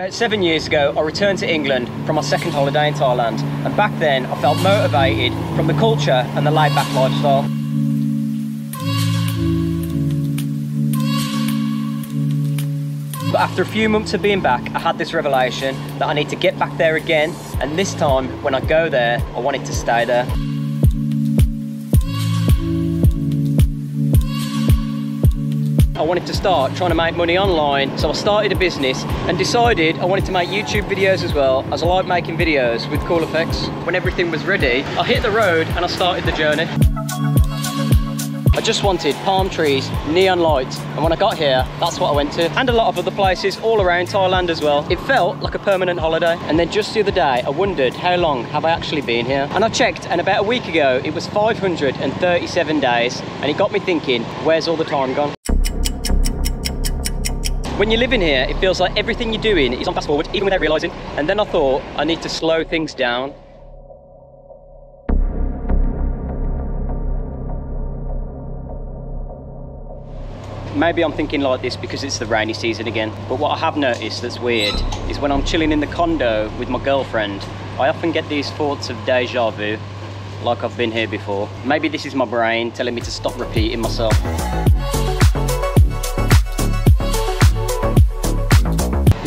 About seven years ago, I returned to England from my second holiday in Thailand. And back then, I felt motivated from the culture and the laid back lifestyle. But after a few months of being back, I had this revelation that I need to get back there again. And this time, when I go there, I wanted to stay there. I wanted to start trying to make money online. So I started a business and decided I wanted to make YouTube videos as well, as I like making videos with cool effects. When everything was ready, I hit the road and I started the journey. I just wanted palm trees, neon lights, and when I got here, that's what I went to. And a lot of other places all around Thailand as well. It felt like a permanent holiday. And then just the other day, I wondered how long have I actually been here? And I checked, and about a week ago, it was 537 days, and it got me thinking, where's all the time gone? When you're living here, it feels like everything you're doing is on fast forward, even without realising. And then I thought, I need to slow things down. Maybe I'm thinking like this because it's the rainy season again, but what I have noticed that's weird is when I'm chilling in the condo with my girlfriend, I often get these thoughts of deja vu, like I've been here before. Maybe this is my brain telling me to stop repeating myself.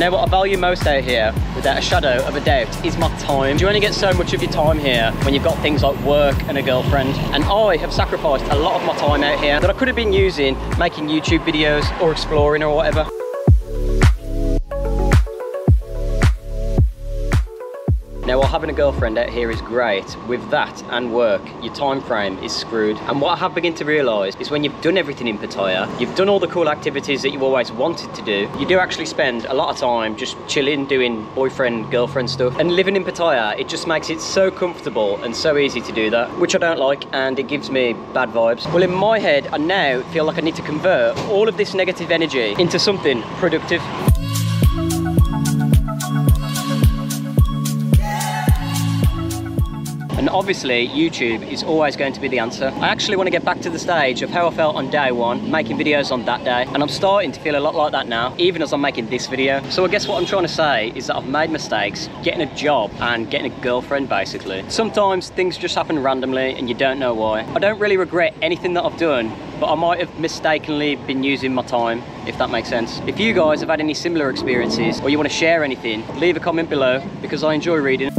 Now what I value most out here, without a shadow of a doubt, is my time. You only get so much of your time here when you've got things like work and a girlfriend. And I have sacrificed a lot of my time out here that I could have been using making YouTube videos or exploring or whatever. Now while having a girlfriend out here is great, with that and work, your time frame is screwed. And what I have begun to realise is when you've done everything in Pattaya, you've done all the cool activities that you've always wanted to do, you do actually spend a lot of time just chilling, doing boyfriend, girlfriend stuff. And living in Pattaya, it just makes it so comfortable and so easy to do that, which I don't like and it gives me bad vibes. Well in my head, I now feel like I need to convert all of this negative energy into something productive. Obviously, YouTube is always going to be the answer. I actually want to get back to the stage of how I felt on day one, making videos on that day. And I'm starting to feel a lot like that now, even as I'm making this video. So I guess what I'm trying to say is that I've made mistakes getting a job and getting a girlfriend, basically. Sometimes things just happen randomly and you don't know why. I don't really regret anything that I've done, but I might have mistakenly been using my time, if that makes sense. If you guys have had any similar experiences or you want to share anything, leave a comment below because I enjoy reading.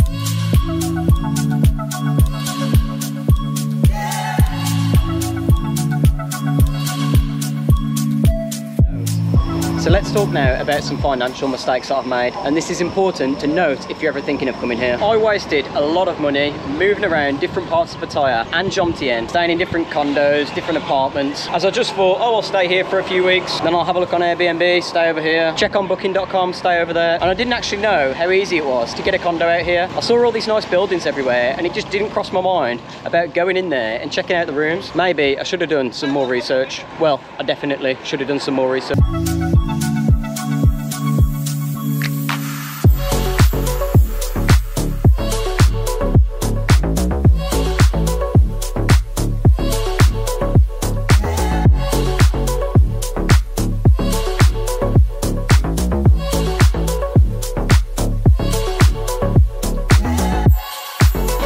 So let's talk now about some financial mistakes that I've made. And this is important to note if you're ever thinking of coming here. I wasted a lot of money moving around different parts of Pattaya and Jomtien, staying in different condos, different apartments. As I just thought, oh, I'll stay here for a few weeks. Then I'll have a look on Airbnb, stay over here, check on booking.com, stay over there. And I didn't actually know how easy it was to get a condo out here. I saw all these nice buildings everywhere and it just didn't cross my mind about going in there and checking out the rooms. Maybe I should have done some more research. Well, I definitely should have done some more research.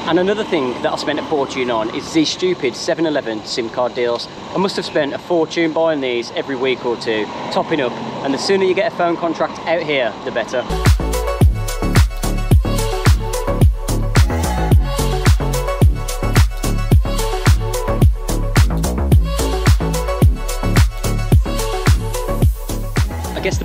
And another thing that I spent a fortune on is these stupid 7-Eleven SIM card deals. I must have spent a fortune buying these every week or two, topping up. And the sooner you get a phone contract out here, the better.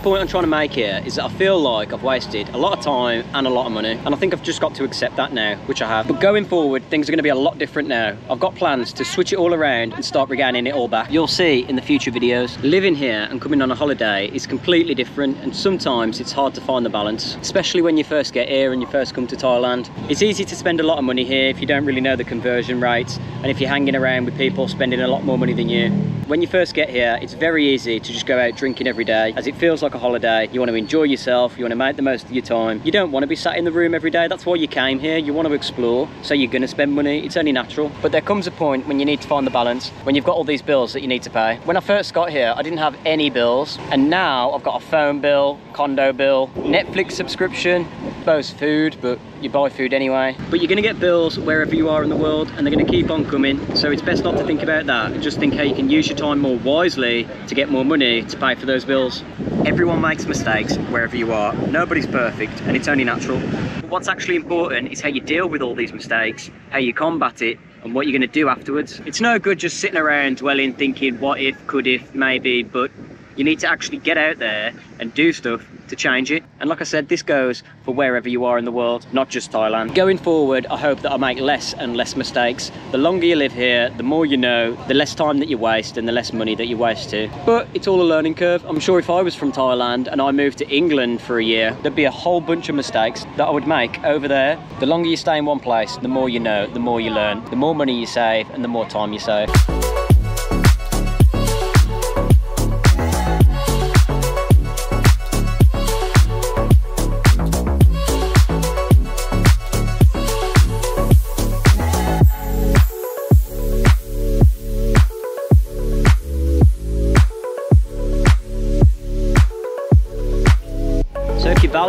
Point I'm trying to make here is that I feel like I've wasted a lot of time and a lot of money and I think I've just got to accept that now which I have. But going forward things are going to be a lot different now. I've got plans to switch it all around and start regaining it all back. You'll see in the future videos living here and coming on a holiday is completely different and sometimes it's hard to find the balance especially when you first get here and you first come to Thailand. It's easy to spend a lot of money here if you don't really know the conversion rates and if you're hanging around with people spending a lot more money than you When you first get here, it's very easy to just go out drinking every day as it feels like a holiday. You want to enjoy yourself, you want to make the most of your time. You don't want to be sat in the room every day. That's why you came here. You want to explore, so you're going to spend money. It's only natural. But there comes a point when you need to find the balance, when you've got all these bills that you need to pay. When I first got here, I didn't have any bills, and now I've got a phone bill, condo bill, Netflix subscription, both food, but you buy food anyway. But you're gonna get bills wherever you are in the world and they're gonna keep on coming. So it's best not to think about that. Just think how you can use your time more wisely to get more money to pay for those bills. Everyone makes mistakes wherever you are. Nobody's perfect and it's only natural. But what's actually important is how you deal with all these mistakes, how you combat it, and what you're gonna do afterwards. It's no good just sitting around dwelling thinking what if, could if, maybe, but you need to actually get out there and do stuff to change it. And like I said, this goes for wherever you are in the world, not just Thailand. Going forward, I hope that I make less and less mistakes. The longer you live here, the more you know, the less time that you waste and the less money that you waste too. But it's all a learning curve. I'm sure if I was from Thailand and I moved to England for a year, there'd be a whole bunch of mistakes that I would make over there. The longer you stay in one place, the more you know, the more you learn, the more money you save and the more time you save.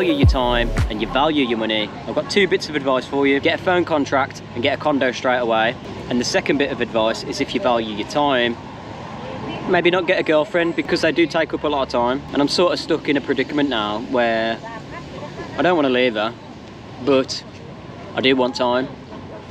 Value your time and you value your money, I've got two bits of advice for you. Get a phone contract and get a condo straight away. And the second bit of advice is if you value your time, maybe not get a girlfriend because they do take up a lot of time. And I'm sort of stuck in a predicament now where I don't want to leave her, but I do want time.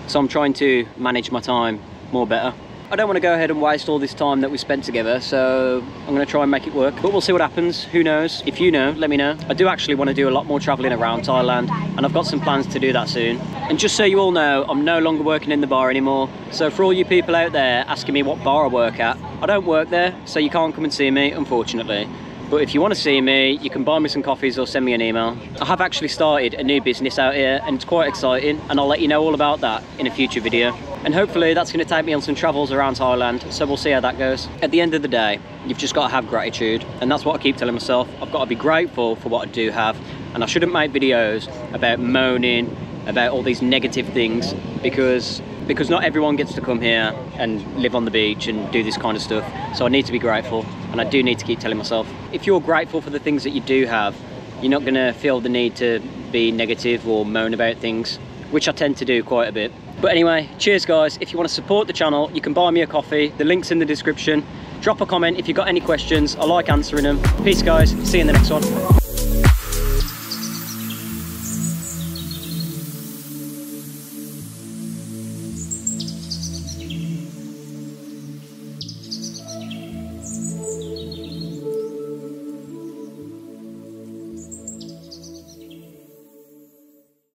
So I'm trying to manage my time more better. I don't want to go ahead and waste all this time that we spent together, so I'm going to try and make it work. But we'll see what happens. Who knows? If you know, let me know. I do actually want to do a lot more traveling around Thailand, and I've got some plans to do that soon. And just so you all know, I'm no longer working in the bar anymore. So for all you people out there asking me what bar I work at, I don't work there, so you can't come and see me, unfortunately. But if you want to see me, you can buy me some coffees or send me an email. I have actually started a new business out here and it's quite exciting and I'll let you know all about that in a future video. And hopefully that's going to take me on some travels around Thailand, so we'll see how that goes. At the end of the day, you've just got to have gratitude and that's what I keep telling myself. I've got to be grateful for what I do have and I shouldn't make videos about moaning, about all these negative things because because not everyone gets to come here and live on the beach and do this kind of stuff. So I need to be grateful and I do need to keep telling myself. If you're grateful for the things that you do have, you're not going to feel the need to be negative or moan about things, which I tend to do quite a bit. But anyway, cheers guys. If you want to support the channel, you can buy me a coffee. The link's in the description. Drop a comment if you've got any questions. I like answering them. Peace guys. See you in the next one.